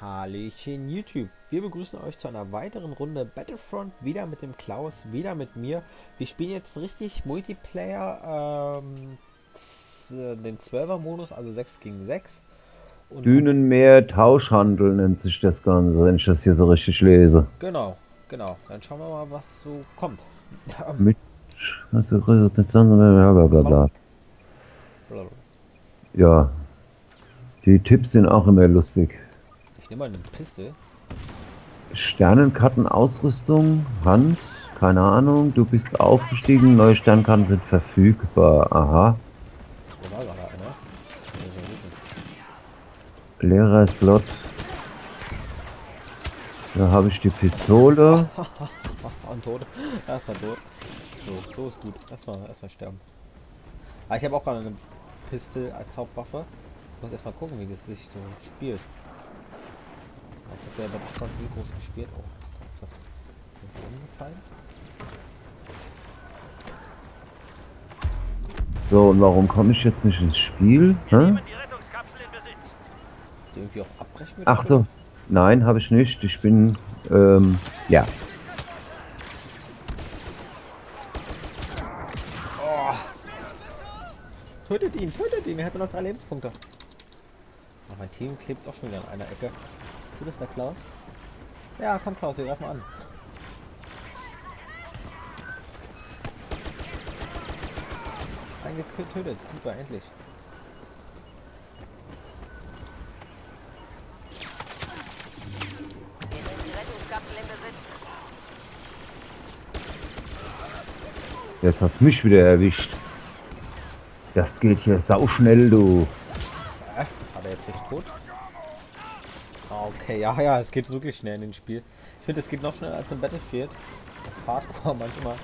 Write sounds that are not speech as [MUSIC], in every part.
Hallöchen YouTube. Wir begrüßen euch zu einer weiteren Runde Battlefront, wieder mit dem Klaus, wieder mit mir. Wir spielen jetzt richtig Multiplayer, ähm, den 12er Modus, also 6 gegen 6. Und Dünenmeer Tauschhandel nennt sich das Ganze, wenn ich das hier so richtig lese. Genau, genau. Dann schauen wir mal, was so kommt. Mit was bla bla bla. Ja. Die Tipps sind auch immer lustig. Ich nehme mal eine Piste. Sternenkarten Ausrüstung, Hand, keine Ahnung, du bist aufgestiegen, neue Sternkarten sind verfügbar. Aha. Leerer Slot. Da habe ich die Pistole. [LAUGHS] Und tot. Erstmal tot. So, so ist gut. Erstmal erstmal sterben. Aber ah, ich habe auch gerade eine Piste als Hauptwaffe. Ich muss erstmal gucken, wie das sich so spielt. Ich habe ja bei Front nie groß gespielt. Oh, ist was umgefallen? So, und warum komme ich jetzt nicht ins Spiel? Hä? Ist die irgendwie auf Abbrechen? Ach so. Nein, habe ich nicht. Ich bin, ähm, ja. Oh. Tötet ihn, tötet ihn. Er hatte noch drei Lebenspunkte. Oh, mein Team klebt auch schon wieder an einer Ecke. Du bist der Klaus? Ja, komm Klaus, wir greifen an. Eingetötet, super, endlich. Jetzt hat's mich wieder erwischt. Das geht hier sauschnell, du. Äh, hat er jetzt nicht tot? Okay, ja, ja, es geht wirklich schnell in den Spiel. Ich finde, es geht noch schneller als im Battlefield. Auf Hardcore [LAUGHS] manchmal.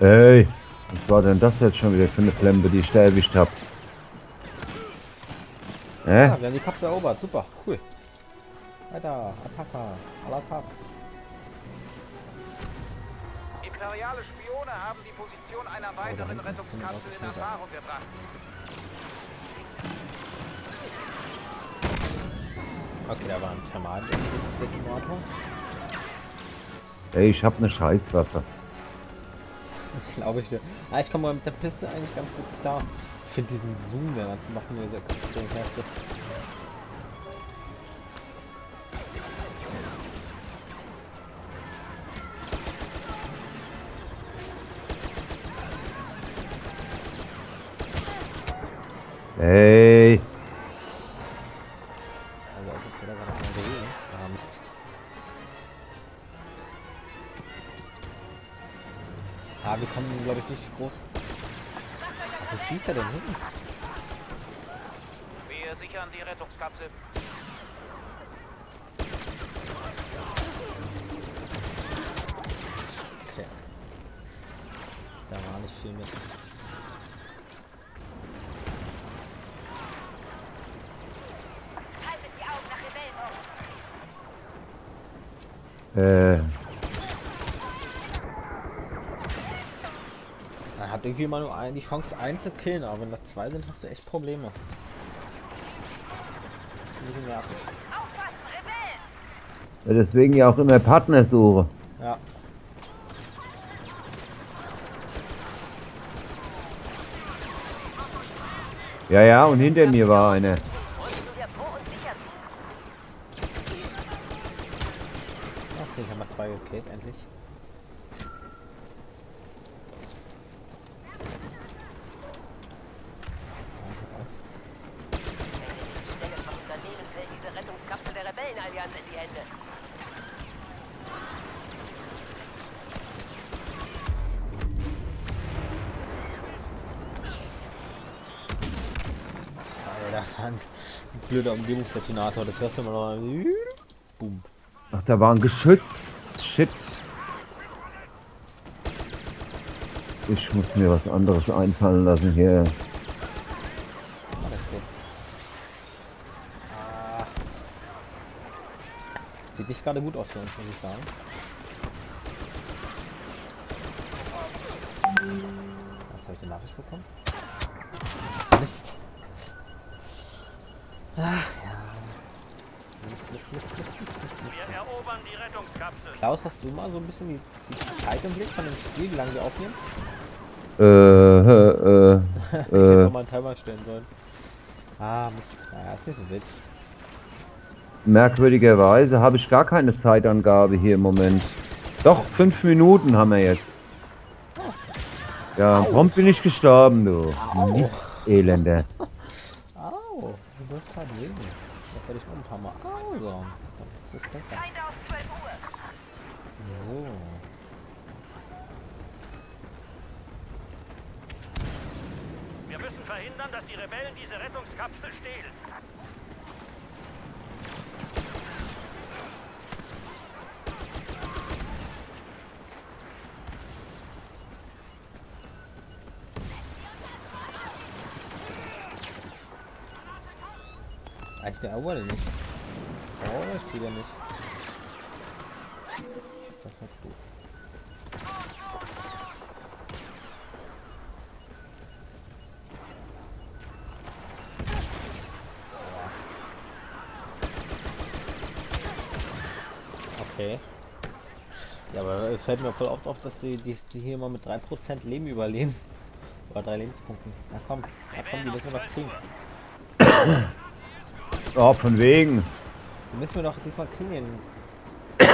Ey, was war denn das jetzt schon wieder für eine Plembe, die ich da erwischt habe? Äh? Ja, wir haben die Kapsel erobert. Super, cool. Weiter, Attacke, Allattack. Imperiale Spione haben die Position einer oh, weiteren oh, Rettungskapsel in Erfahrung gebracht. Okay, da war ein Thermal-Detonator. Ey, ich hab eine Scheißwaffe. Das glaube ich dir. Ah, ich komme mit der Piste eigentlich ganz gut klar. Ich finde diesen Zoom der ganzen Waffen hier extrem heftig. Wir kommen, glaube ich, nicht groß. Wo schießt er denn hin? Wir sichern die Rettungskapsel. Okay. Da war nicht viel mit. Äh. Hat irgendwie mal nur die Chance einen zu killen, aber wenn da zwei sind, hast du echt Probleme. Ein bisschen nervig. Ja, deswegen ja auch immer Partner suche. Ja. Ja, ja, und hinter mir war eine. Okay, ich habe mal zwei gekillt, endlich. Hand. Blöder Umgebungsdetonator, das hörst du immer noch. Boom. Ach, da war ein Geschütz. Shit. Ich muss mir was anderes einfallen lassen hier. Ah. Sieht nicht gerade gut aus für uns, muss ich sagen. Jetzt habe ich eine Nachricht bekommen. Mist. Ach ja. Mist, Mist, Mist, Mist, Mist, Mist, Mist. Wir erobern die Rettungskapsel. Klaus, hast du mal so ein bisschen die, die Zeit im Blick von dem Spiel, wie lange wir aufnehmen? Äh, äh, äh, [LAUGHS] ich hätte äh, noch mal einen Timer stellen sollen. Ah, Mist. Naja, ist nicht so wild. Merkwürdigerweise habe ich gar keine Zeitangabe hier im Moment. Doch, fünf Minuten haben wir jetzt. Ja, prompt bin ich gestorben, du. Mist, Elender. Au, du wirst gerade leben. Das soll ich noch ein paar Mal Au sagen. Jetzt ist besser. Feinde auf 12 Uhr. So. Wir müssen verhindern, dass die Rebellen diese Rettungskapsel stehlen. Reicht der nicht? Oh, geht ja nicht. Das ist doof. Okay. Ja, aber es fällt mir voll oft auf, dass die, die, die hier immer mit 3% Leben überleben. Oder 3 Lebenspunkten. Na komm, na komm, die müssen wir doch kriegen. Oh, von wegen. Die müssen wir doch diesmal kriegen. Gleich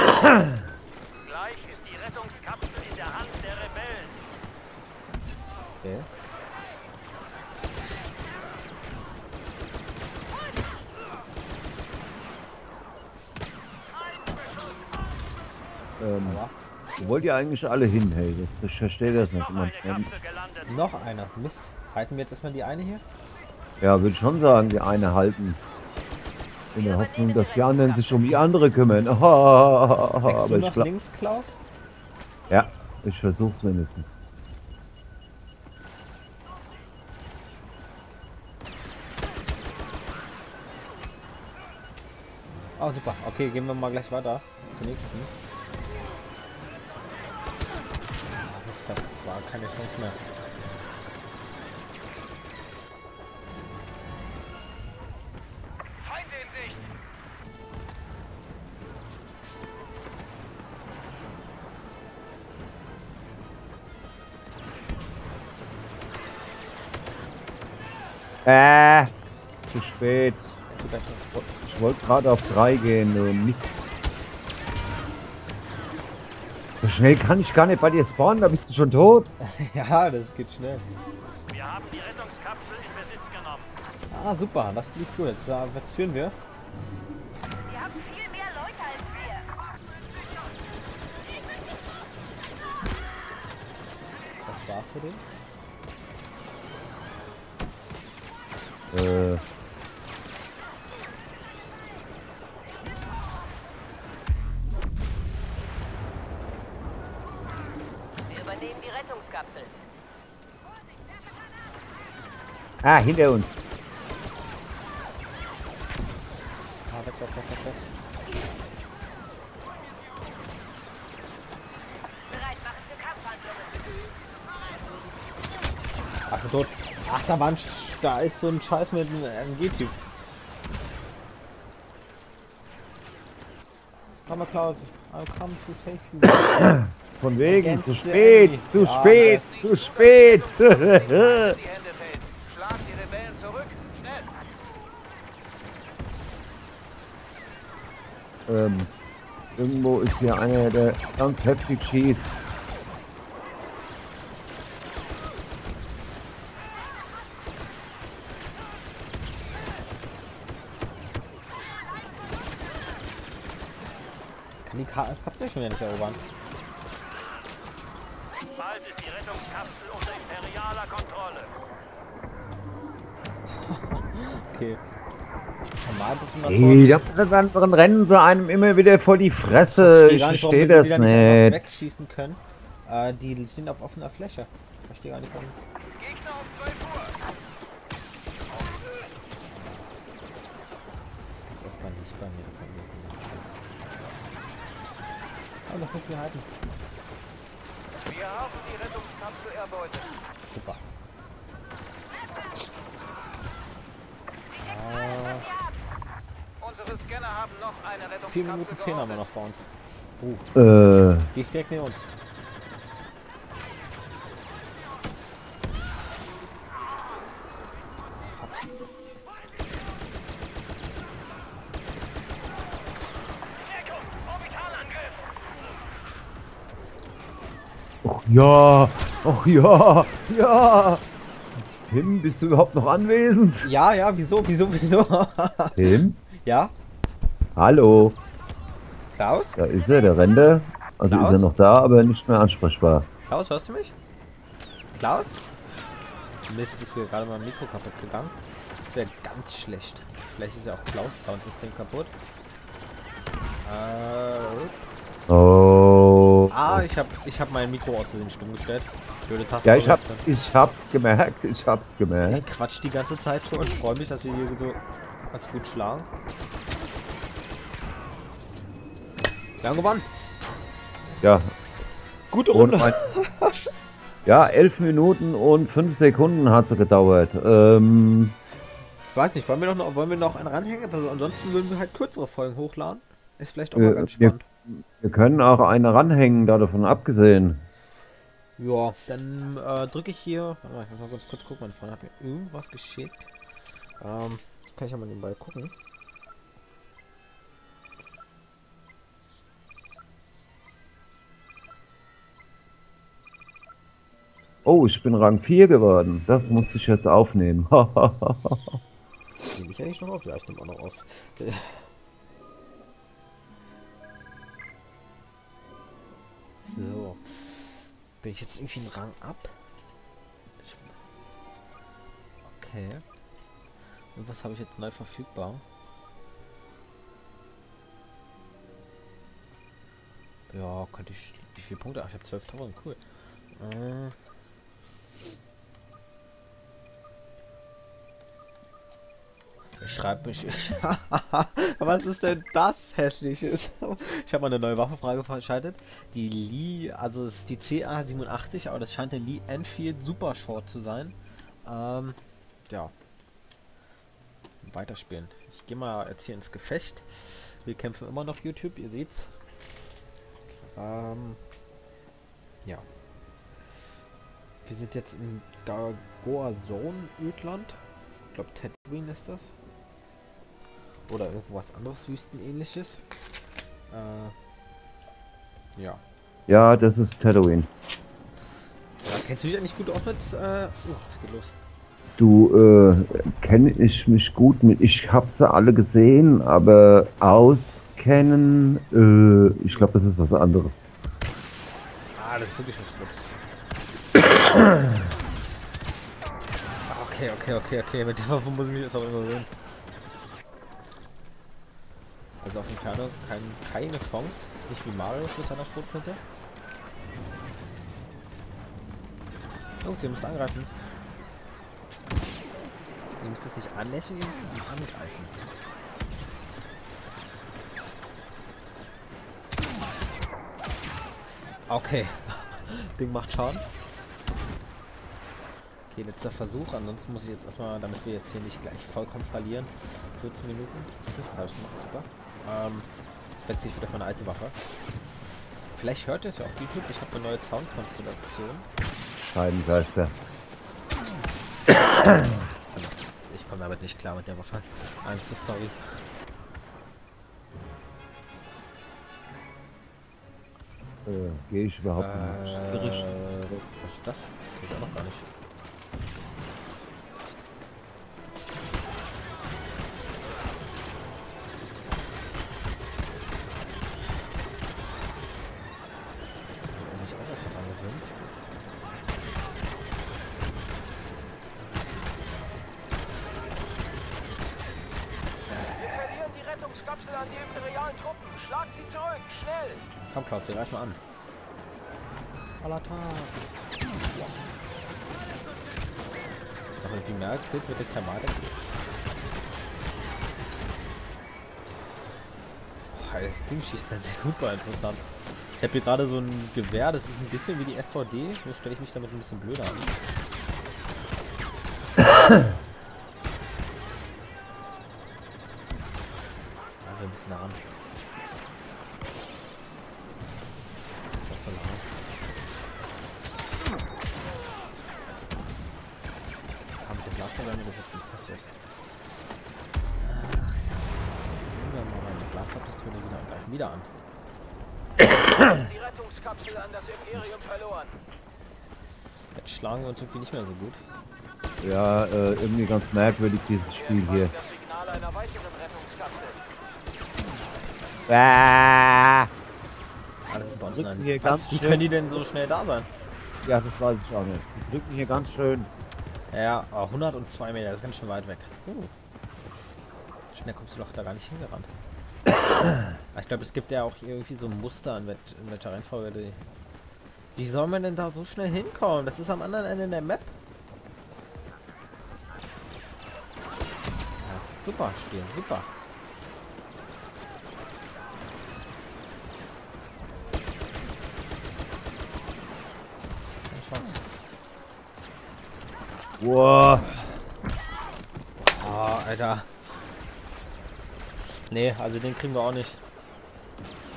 ist die Rettungskapsel in der Hand der Rebellen. Okay. Ähm, Aber wo wollt ihr eigentlich alle hin, hey? Jetzt ich verstehe das nicht. Noch eine noch einer. Mist. Halten wir jetzt erstmal die eine hier? ja, würde schon sagen, die eine halten. In der Hoffnung, dass die anderen sich um die andere kümmern. [LAUGHS] Aber Denkst du nach glaub, links, Klaus? ja, ich versuch's mindestens. Oh, super. Okay, gehen wir mal gleich weiter. Zur nächsten. Ah, Mist, da war keine Chance mehr. Äh, zu spät. Ich wollte gerade auf 3 gehen, du Mist. So schnell kann ich gar nicht bei dir spawnen, da bist du schon tot. [LAUGHS] ja, das geht schnell. Wir haben die Rettungskapsel in Besitz genommen. Ah, super. Das lief gut. Jetzt, äh, jetzt führen wir. Wir haben viel mehr Leute als wir. Das war's für den. Äh, Wir übernehmen die Rettungskapsel. ah, hinter uns. Ah, weg, weg, weg, weg, weg. Bereit machen für Kampfhandlungen. Ach, tot. Ach, da war ein, Sch- da ist so ein Scheiß mit einem MG-Typ. Komm mal, Klaus. I'll come to save you. [COUGHS] Von wegen, Against zu spät, zu Ja, spät, zu spät. Die Hände fällt. Schlag [LAUGHS] die Rebellen zurück. Schnell. ähm, irgendwo ist hier einer, der ganz heftig schießt. Die Ka Kapsel schon wieder nicht erobern. Bald ist die Rettungskapsel unter imperialer Kontrolle. [LAUGHS] Okay. Normal bitte mal Ey, da- dann, dann rennen sie einem immer wieder vor die Fresse. Ich gar nicht, warum verstehe wir das sie wieder nicht nicht. wegschießen können. Äh, die stehen auf offener Fläche. Ich verstehe gar nicht, warum. Gegner um 12 Uhr. Das gibt's erstmal nicht bei mir. Das haben wir jetzt nicht. Oh, das müssen wir halten. Wir haben die Rettungskapsel erbeutet. Super. Ah. Unsere Scanner haben noch eine Rettungskapsel. 4 Minuten 10 haben wir noch bei uns. Uh. Äh. Die ist direkt neben uns. Ja, och ja, ja. Tim, bist du überhaupt noch anwesend? Ja, ja, wieso, wieso, wieso? [LAUGHS] Tim? ja, Hallo, Klaus? da ist er, der Rente. Also Klaus? ist er noch da, aber nicht mehr ansprechbar. Klaus, hörst du mich? Klaus? Mist, ist mir gerade mein Mikro kaputt gegangen. Das wäre ganz schlecht. Vielleicht ist ja auch Klaus Soundsystem kaputt. Äh, Oh. Ah, ich habe ich hab mein Mikro aus Versehen stumm gestellt. Blöde Taste. Ja, ich hab's, ich hab's gemerkt, ich hab's Ich gemerkt. quatsch die ganze Zeit schon und freue mich, dass wir hier so ganz gut schlagen. Wir haben gewonnen. Ja, Gute und Runde. [LAUGHS] ja, elf Minuten und fünf Sekunden hat es gedauert. Ähm, Ich weiß nicht, wollen wir noch, wollen wir noch einen ranhängen? Also ansonsten würden wir halt kürzere Folgen hochladen. Ist vielleicht auch Äh, mal ganz wir- spannend. Wir können auch eine ranhängen, da davon abgesehen. Ja, dann äh, drücke ich hier. Warte mal, ich muss mal ganz kurz gucken. Mein Freund hat mir irgendwas geschickt. Ähm, kann ich ja mal nebenbei gucken. Oh, ich bin Rang 4 geworden. Das muss ich jetzt aufnehmen. [LAUGHS] Nehme ich eigentlich noch auf? Ja, ich nehme auch noch auf. Bin ich jetzt irgendwie einen Rang ab? Okay. Und was habe ich jetzt neu verfügbar? Ja, könnte ich. Wie viele Punkte? Ach, ich habe 12.000. Cool. Äh. Ich schreibe mich. [LAUGHS] Was ist denn das hässliches? Ich habe mal eine neue Waffe freigeschaltet. Die Lee, also ist die CA87, aber das scheint der Lee Enfield Super Short zu sein. Ähm, ja. Weiterspielen. Ich gehe mal jetzt hier ins Gefecht. Wir kämpfen immer noch YouTube, ihr seht's. Ähm, ja. Wir sind jetzt in Gargoa Zone, Ödland. Ich glaube, Tatooine ist das. Oder irgendwo was anderes Wüstenähnliches. Äh, ja. ja, das ist Tatooine. ja. Kennst du dich eigentlich gut aus mit. Äh, oh, es geht los. Du, äh, kenne ich mich gut mit. Ich habe sie alle gesehen, aber auskennen, äh, ich glaube, das ist was anderes. Ah, das ist wirklich ein Schmutz. [COUGHS] Ah, okay, okay, okay, okay. Mit der Waffe muss ich mich jetzt auch immer sehen. Also auf Inferno kein, keine Chance. Ist nicht wie Mario mit seiner Schrotflinte. Jungs, ihr müsst angreifen. Ihr müsst es nicht anlächeln, ihr müsst es angreifen. Okay. [LAUGHS] Ding macht Schaden. Okay, letzter Versuch. Ansonsten muss ich jetzt erstmal, damit wir jetzt hier nicht gleich vollkommen verlieren. 14 Minuten. Assist habe ich gemacht, super. Ähm, wechsle ich wieder von eine alte Waffe. Vielleicht hört ihr es ja auf YouTube. Ich habe eine neue Soundkonstellation. Scheidengeister. Ich komme damit nicht klar mit der Waffe. I'm so sorry. Äh, Gehe ich überhaupt nicht. Äh, Gericht. was ist das? Ist auch noch gar nicht. Komm Klaus, wir greifen mal an. Alata. Noch irgendwie mehr Kills mit der Thermatik. Boah, das Ding schießt ja super interessant. Ich habe hier gerade so ein Gewehr, das ist ein bisschen wie die SVD, nur stelle ich mich damit ein bisschen blöder an. Blasterpistole wieder und greifen wieder an. Die Rettungskapsel an das Imperium verloren. Jetzt schlagen wir uns irgendwie nicht mehr so gut. Ja, äh, irgendwie ganz merkwürdig dieses Spiel hier. Ah, das ist bei uns Drücken ein. hier Was? ganz Wie schön. können die denn so schnell da sein? ja, das weiß ich auch nicht. Die drücken hier ganz schön. Ja, aber 102 Meter, das ist ganz schön weit weg. Uh. Schnell kommst du doch da gar nicht hingerannt. Ich glaube, es gibt ja auch irgendwie so ein Muster, in, wel in welcher Reihenfolge die. Wie soll man denn da so schnell hinkommen? Das ist am anderen Ende der Map. Ja, super Spiel, super. Wow. Ah, Alter. Nee, also den kriegen wir auch nicht.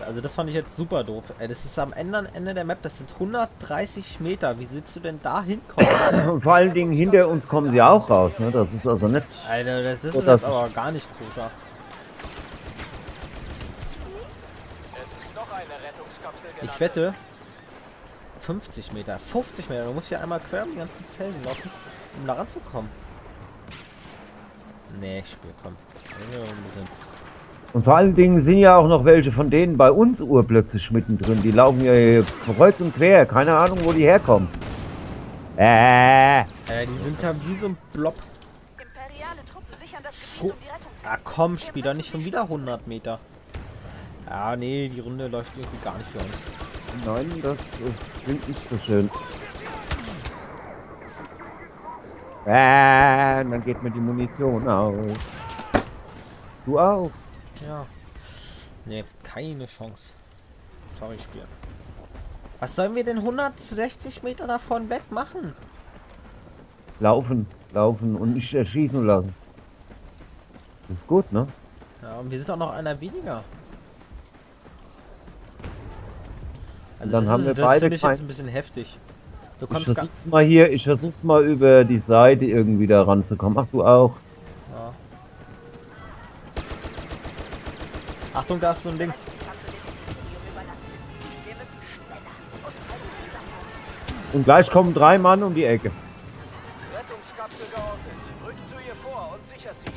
Also das fand ich jetzt super doof. Ey, das ist am anderen Ende der Map, das sind 130 Meter. Wie willst du denn da hinkommen? Und [COUGHS] vor allen Dingen hinter uns kommen sie auch raus, ne? Das ist also nicht. Alter, das ist jetzt aber gar nicht koscher. Es ist noch eine Rettungskapsel gelandet. Ich wette, 50 Meter, 50 Meter. Du musst hier einmal quer um die ganzen Felsen laufen, um da ranzukommen. Nee, Spiel, komm. Ein bisschen. Und vor allen Dingen sind ja auch noch welche von denen bei uns urplötzlich mittendrin. Die laufen ja hier kreuz und quer. Keine Ahnung, wo die herkommen. Äh. Äh, die sind da wie so ein Blob. Imperiale Truppen sichern das Scho- Gebiet um die Rettungskapsel. Ah komm, spiel doch nicht schon wieder 100 Meter. Ja, nee, die Runde läuft irgendwie gar nicht für uns. Nein, das äh, klingt nicht so schön. Äh, dann geht mir die Munition aus. Du auch. Ja. Nee, keine Chance. Sorry, Spiel. Was sollen wir denn 160 Meter davon weg machen? Laufen, laufen und nicht erschießen lassen. Das ist gut, ne? Ja, und wir sind auch noch einer weniger. Also Dann das haben ist, wir das beide finde ich jetzt ein bisschen heftig. Du Ich kommst gar... versuch's mal hier, ich versuch's mal über die Seite irgendwie da ranzukommen. Ach, du auch. Ja. Achtung, da ist so ein Ding. Und gleich kommen drei Mann um die Ecke. Rettungskapsel geortet. Rückt zu ihr vor und sichert sie.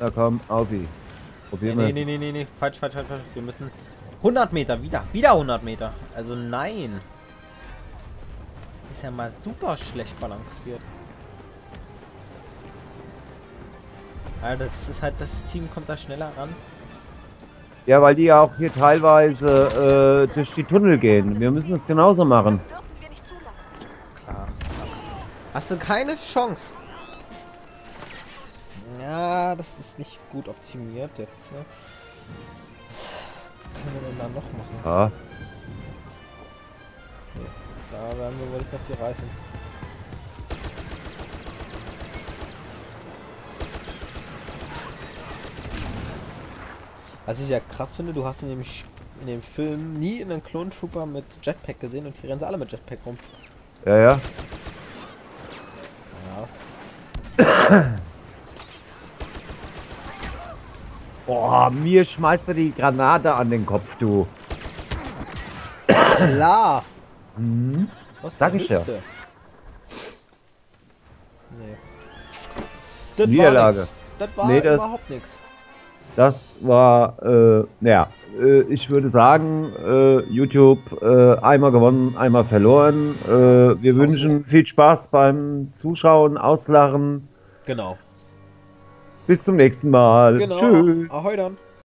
Da komm, Aufi. Nee, Probieren nee, wir. nee, nee, nee, nee, falsch, falsch, falsch, falsch. Wir müssen 100 Meter, wieder, wieder 100 Meter. Also nein. Ist ja mal super schlecht balanciert. Ja, das ist halt, das Team kommt da schneller ran. Ja, weil die ja auch hier teilweise äh, durch die Tunnel gehen. Wir müssen es genauso machen. Klar. Hast du keine Chance? Ja, das ist nicht gut optimiert jetzt. Ne? Was können wir denn da noch machen? Ja. Da werden wir wohl nicht mehr viel reißen. Was ich ja krass finde, du hast in dem, in dem Film nie einen Clone Trooper mit Jetpack gesehen und die rennen sie alle mit Jetpack rum. Ja, ja. Ja. Boah, mir schmeißt er die Granate an den Kopf, du. Klar! Mhm. Was Sag ich ja. Nee. Das Niederlage. War nix. das war Nee, das- überhaupt nichts. Das war, äh, ja, äh, ich würde sagen, äh, YouTube äh, einmal gewonnen, einmal verloren. Äh, wir wünschen viel Spaß beim Zuschauen, Auslachen. Genau. Bis zum nächsten Mal. Genau. Tschüss. Ahoi dann.